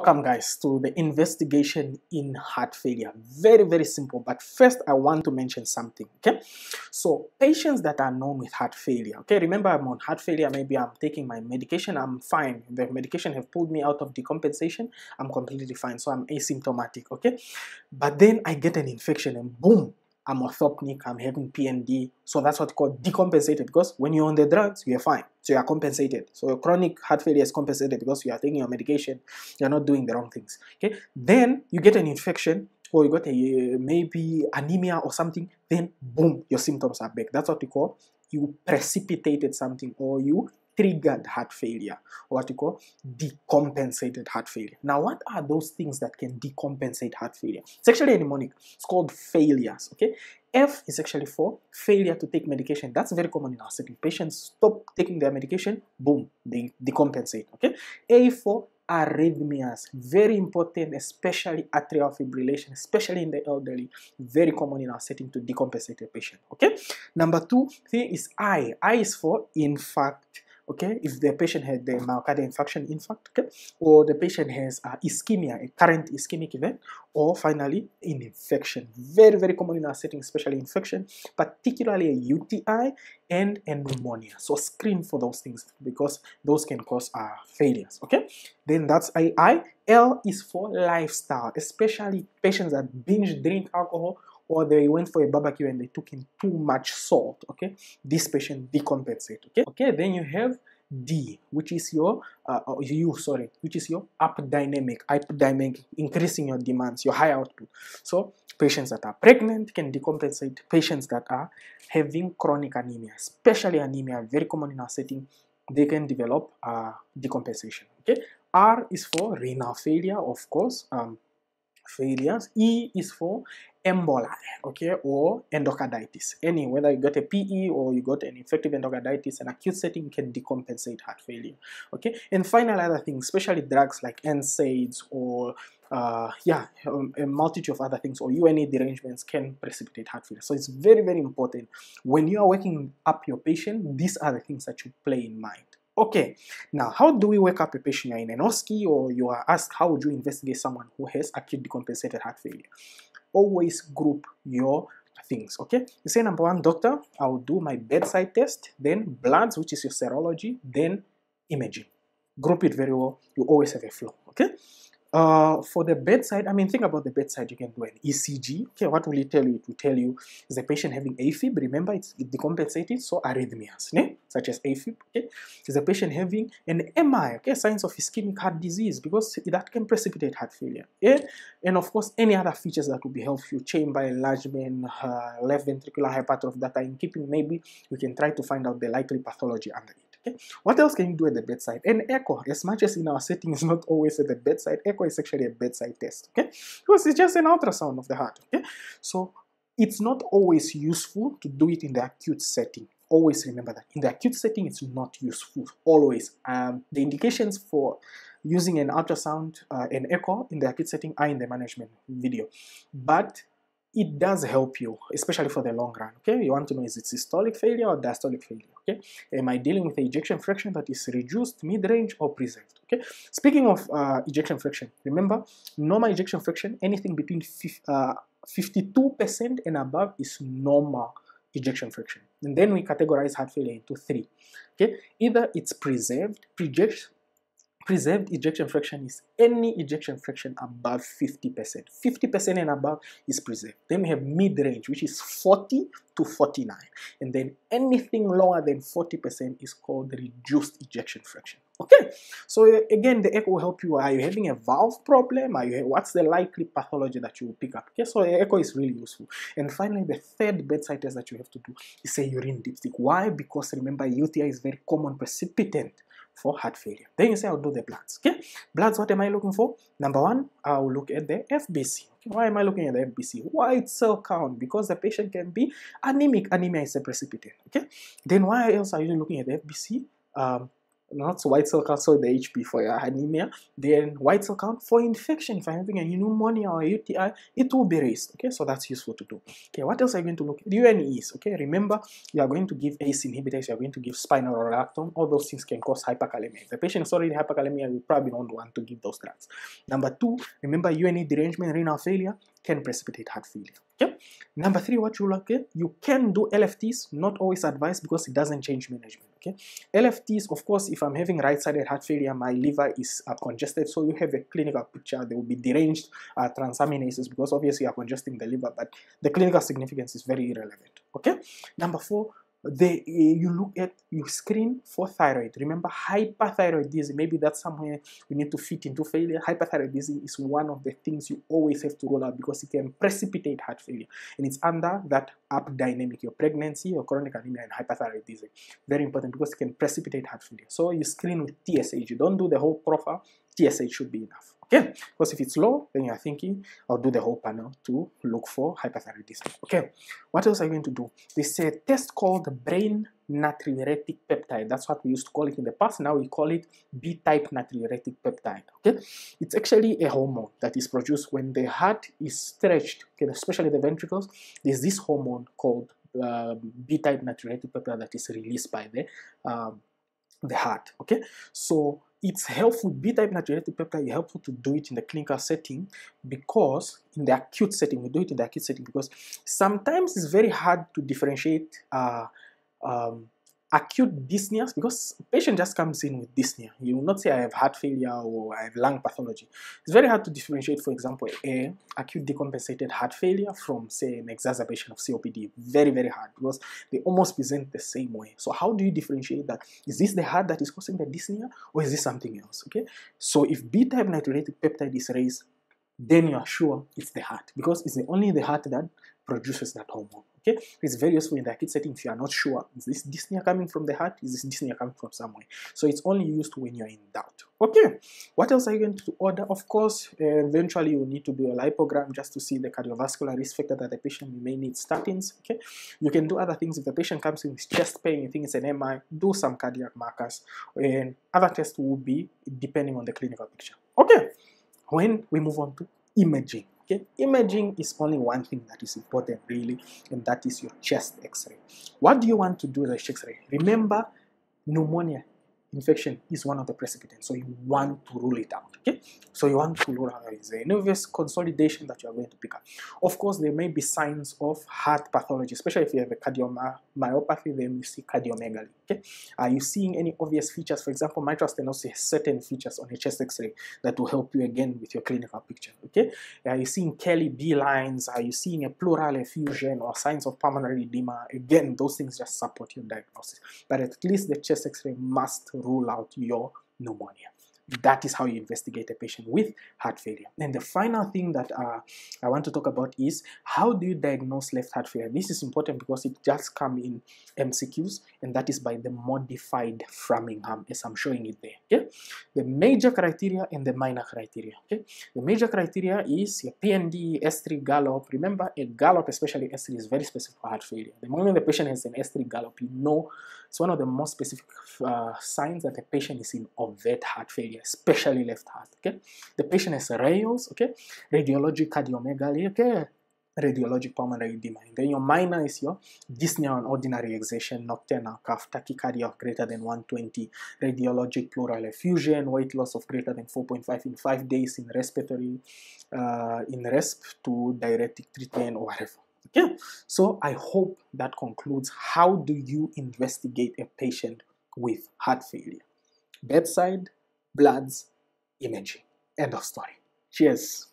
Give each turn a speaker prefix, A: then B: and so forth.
A: Welcome guys to the investigation in heart failure. Very, very simple. But first I want to mention something, okay? So patients that are known with heart failure, okay? Remember I'm on heart failure, maybe I'm taking my medication, I'm fine. The medication have pulled me out of decompensation, I'm completely fine. So I'm asymptomatic, okay? But then I get an infection and boom, I'm orthopneic, I'm having PND. So that's what's called decompensated because when you're on the drugs, you're fine. So you're compensated. So your chronic heart failure is compensated because you are taking your medication, you're not doing the wrong things. Okay. Then you get an infection or you got a maybe anemia or something, then boom, your symptoms are back. That's what we call you precipitated something or you triggered heart failure, or what you call decompensated heart failure. Now, what are those things that can decompensate heart failure? It's actually a mnemonic. It's called failures. Okay, F is actually for failure to take medication. That's very common in our setting. Patients stop taking their medication, boom, they decompensate. Okay, A for arrhythmias very important especially atrial fibrillation especially in the elderly very common in our setting to decompensate a patient okay number two thing is i i is for infarct okay if the patient had the myocardial infarction infarct okay or the patient has uh, ischemia a current ischemic event or finally an infection. Very very common in our setting especially infection particularly a uti and a pneumonia. So screen for those things because those can cause uh, failures okay? Then that's ai l is for lifestyle especially patients that binge drink alcohol or they went for a barbecue and they took in too much salt okay this patient decompensate okay okay then you have D, which is your uh, U, sorry, which is your up dynamic, hyperdynamic, increasing your demands, your high output. So patients that are pregnant can decompensate. Patients that are having chronic anemia, especially anemia, very common in our setting, they can develop uh, decompensation. Okay, R is for renal failure, of course. Um, failures. E is for emboli, okay, or endocarditis. Any, whether you got a PE or you got an infective endocarditis, an acute setting can decompensate heart failure, okay. And final other things, especially drugs like NSAIDs or uh, yeah, um, a multitude of other things or U&E derangements can precipitate heart failure. So it's very, very important when you are waking up your patient, these are the things that you play in mind. Okay, now how do we wake up a patient? You're in an OSCE or you are asked how would you investigate someone who has acute decompensated heart failure? Always group your things, okay? You say number one, doctor, I'll do my bedside test, then bloods, which is your serology, then imaging. Group it very well, you always have a flow, okay? Uh, for the bedside, I mean, think about the bedside. You can do an ECG. Okay, what will it tell you? It will tell you is the patient having AFib. Remember, it's decompensated, so arrhythmias, ne? Such as AFib. Okay, is the patient having an MI? Okay, signs of ischemic heart disease because that can precipitate heart failure. Yeah, and of course, any other features that will be helpful: chamber enlargement, uh, left ventricular hypertrophy that are in keeping. Maybe we can try to find out the likely pathology under it. Okay. What else can you do at the bedside? An echo, as much as in our setting is not always at the bedside, echo is actually a bedside test, okay? Because it's just an ultrasound of the heart, okay? So it's not always useful to do it in the acute setting. Always remember that. In the acute setting, it's not useful, always. Um, the indications for using an ultrasound, uh, an echo in the acute setting are in the management video. But it does help you, especially for the long run. Okay, you want to know is it systolic failure or diastolic failure? Okay, am I dealing with the ejection fraction that is reduced, mid-range, or preserved? Okay, speaking of uh, ejection fraction, remember normal ejection fraction, anything between 52% uh, and above is normal ejection fraction. And then we categorize heart failure into three. Okay, either it's preserved, preserved preserved ejection fraction is any ejection fraction above 50%. 50% and above is preserved. Then we have mid-range, which is 40 to 49. And then anything lower than 40% is called reduced ejection fraction. Okay, so again, the echo will help you. Are you having a valve problem? Are you, what's the likely pathology that you will pick up? Okay, so echo is really useful. And finally, the third bedside test that you have to do is a urine dipstick. Why? Because remember, UTI is very common precipitant for heart failure. Then you say, I'll do the bloods. Okay, bloods, what am I looking for? Number one, I'll look at the FBC. Okay? Why am I looking at the FBC? White cell count, because the patient can be anemic. Anemia is a precipitant. Okay, then why else are you looking at the FBC? Um, not white cell count, so the Hb for your anemia, then white cell count for infection. If I'm having a pneumonia or UTI, it will be raised. Okay, so that's useful to do. Okay, what else are you going to look at? U&Es. Okay, remember you are going to give ACE inhibitors, you are going to give spironolactone. All those things can cause hyperkalemia. If the patient is already hyperkalemia, you probably don't want to give those drugs. Number two, remember U&E derangement, renal failure can precipitate heart failure. Okay. Number three, what you look at, you can do LFTs, not always advised because it doesn't change management. Okay. LFTs, of course, if I'm having right-sided heart failure, my liver is uh, congested, so you have a clinical picture. There will be deranged uh, transaminases because obviously you are congesting the liver, but the clinical significance is very irrelevant. Okay. Number four, they you look at you screen for thyroid. Remember hyperthyroidism maybe that's somewhere we need to fit into failure. Hyperthyroidism is one of the things you always have to roll out because it can precipitate heart failure. And it's under that up dynamic your pregnancy your chronic anemia and hyperthyroidism very important because it can precipitate heart failure. So you screen with tsh you don't do the whole profile tsh should be enough Okay, because if it's low, then you're thinking, I'll do the whole panel to look for hyperthyroidism. Okay, what else are you going to do? This a test called brain natriuretic peptide. That's what we used to call it in the past. Now we call it B-type natriuretic peptide. Okay, it's actually a hormone that is produced when the heart is stretched, okay, especially the ventricles. There's this hormone called uh, B-type natriuretic peptide that is released by the um, the heart. Okay, so it's helpful, B-type natriuretic peptide is helpful to do it in the clinical setting because in the acute setting, we do it in the acute setting because sometimes it's very hard to differentiate uh, um, acute dyspneas because patient just comes in with dyspnea. You will not say I have heart failure or I have lung pathology. It's very hard to differentiate, for example, a acute decompensated heart failure from say an exacerbation of COPD. Very, very hard because they almost present the same way. So how do you differentiate that? Is this the heart that is causing the dyspnea or is this something else? Okay. So if B-type natriuretic peptide is raised, then you are sure it's the heart because it's only the heart that produces that hormone. Okay, it's very useful in the acute setting if you are not sure is this dyspnea coming from the heart, is this dyspnea coming from somewhere. So it's only used when you're in doubt. Okay, what else are you going to order? Of course, uh, eventually you need to do a lipogram just to see the cardiovascular risk factor that the patient may need statins. Okay, you can do other things if the patient comes in with chest pain, you think it's an MI, do some cardiac markers, and other tests will be depending on the clinical picture. Okay, when we move on to imaging. Okay, imaging is only one thing that is important really, and that is your chest X-ray. What do you want to do with the X-ray? Remember, pneumonia infection is one of the precipitants, so you want to rule it out. Okay, so you want to rule out a nervous consolidation that you are going to pick up. Of course, there may be signs of heart pathology, especially if you have a cardiomyopathy, then you see cardiomegaly. Okay, are you seeing any obvious features? For example, mitral stenosis has certain features on a chest X-ray that will help you again with your clinical picture. Okay, are you seeing Kerley B lines? Are you seeing a pleural effusion or signs of pulmonary edema? Again, those things just support your diagnosis. But at least the chest X-ray must rule out your pneumonia. That is how you investigate a patient with heart failure. And the final thing that uh, I want to talk about is how do you diagnose left heart failure? This is important because it just come in MCQs, and that is by the modified Framingham, as I'm showing it there. Okay, the major criteria and the minor criteria. Okay, the major criteria is your PND, S3 gallop. Remember, a gallop, especially S3, is very specific for heart failure. The moment the patient has an S3 gallop, you know it's one of the most specific uh, signs that the patient is in overt heart failure, especially left heart. Okay, the patient has rales, okay, radiologic cardiomegaly, okay, radiologic pulmonary edema. And then your minor is your dyspnea on ordinary exertion, nocturnal cough, tachycardia of greater than 120, radiologic pleural effusion, weight loss of greater than 4.5 in 5 days in respiratory, uh, in resp to diuretic treatment or whatever. Okay, so I hope that concludes how do you investigate a patient with heart failure. Bedside, bloods, imaging. End of story. Cheers.